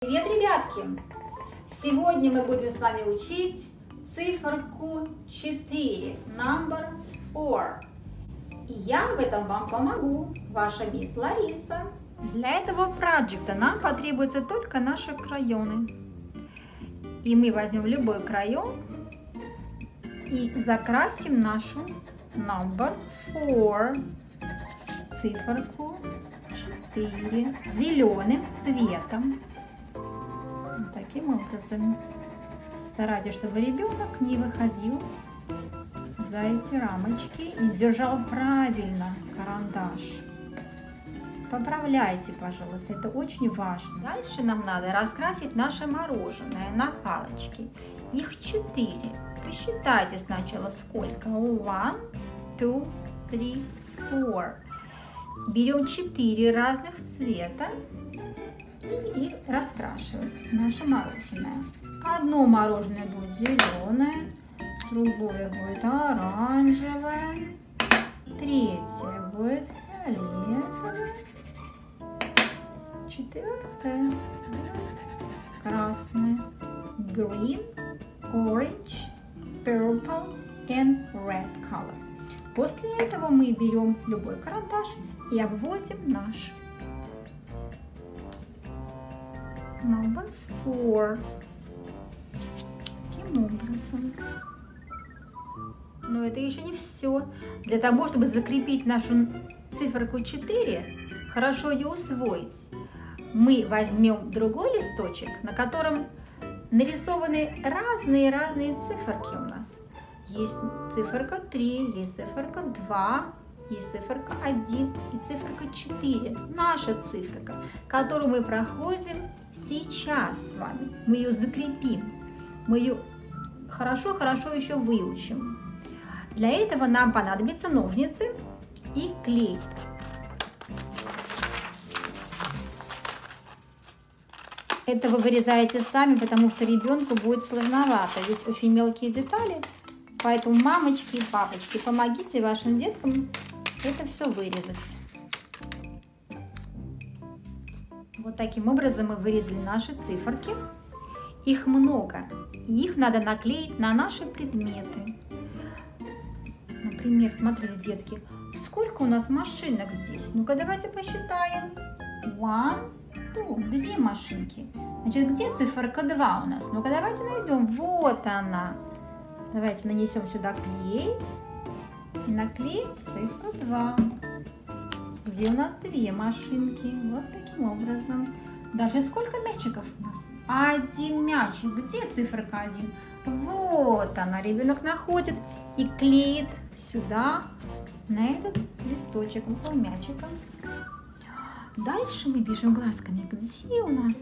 Привет, ребятки! Сегодня мы будем с вами учить циферку 4, number 4. И я в этом вам помогу, ваша мисс Лариса. Для этого проекта нам потребуются только наши крайоны. И мы возьмем любой крайон и закрасим нашу number 4, циферку 4, зеленым цветом таким образом. Старайтесь, чтобы ребенок не выходил за эти рамочки и держал правильно карандаш. Поправляйте, пожалуйста, это очень важно. Дальше нам надо раскрасить наше мороженое на палочке. Их четыре. Посчитайте сначала сколько. One, two, three, four. Берем четыре разных цвета и раскрашиваем наше мороженое. Одно мороженое будет зеленое, другое будет оранжевое, третье будет фиолетовое, четвертое красное, green, orange, purple and red color. После этого мы берем любой карандаш и обводим наш number four. Таким образом. Но это еще не все. Для того, чтобы закрепить нашу циферку 4, хорошо ее усвоить, мы возьмем другой листочек, на котором нарисованы разные-разные циферки у нас. Есть циферка 3, есть циферка 2, есть циферка 1 и циферка 4. Наша циферка, которую мы проходим сейчас с вами. Мы ее закрепим. Мы ее хорошо-хорошо еще выучим. Для этого нам понадобятся ножницы и клей. Это вы вырезаете сами, потому что ребенку будет сложновато. Здесь очень мелкие детали, поэтому мамочки и папочки, помогите вашим деткам это все вырезать. Вот таким образом мы вырезали наши циферки. Их много. И их надо наклеить на наши предметы. Например, смотрите, детки, сколько у нас машинок здесь? Ну-ка, давайте посчитаем. One, two, две машинки. Значит, где циферка 2 у нас? Ну-ка, давайте найдем. Вот она. Давайте нанесем сюда клей и наклеим цифру 2. Где у нас две машинки. Вот таким образом. Дальше сколько мячиков у нас? Один мячик. Где циферка 1? Вот она. Ребенок находит и клеит сюда, на этот листочек, около мячика. Дальше мы пишем глазками. Где у нас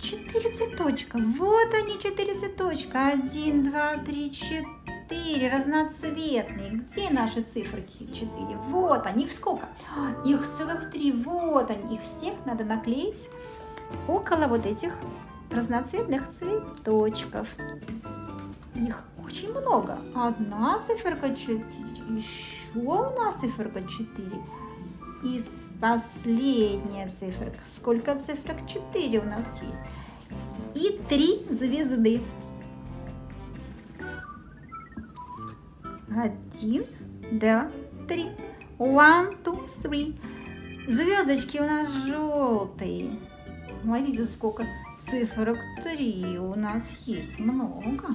четыре цветочка? Вот они, четыре цветочка. Один, два, три, четыре 4 разноцветные. Где наши циферки 4? Вот они, их сколько? Их целых 3, вот они. Их всех надо наклеить около вот этих разноцветных цветочков. Их очень много. Одна циферка 4, еще у нас циферка 4. И последняя циферка. Сколько цифрок 4 у нас есть? И 3 звезды. Один, два, три. One, two, three. Звездочки у нас желтые. Смотрите, сколько цифрок три у нас есть. Много.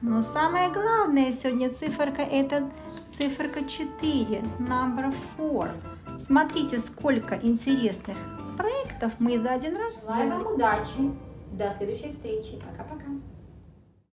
Но самое главное сегодня циферка это циферка 4, number 4. Смотрите, сколько интересных проектов мы за один раз Желаю вам удачи. До следующей встречи. Пока-пока.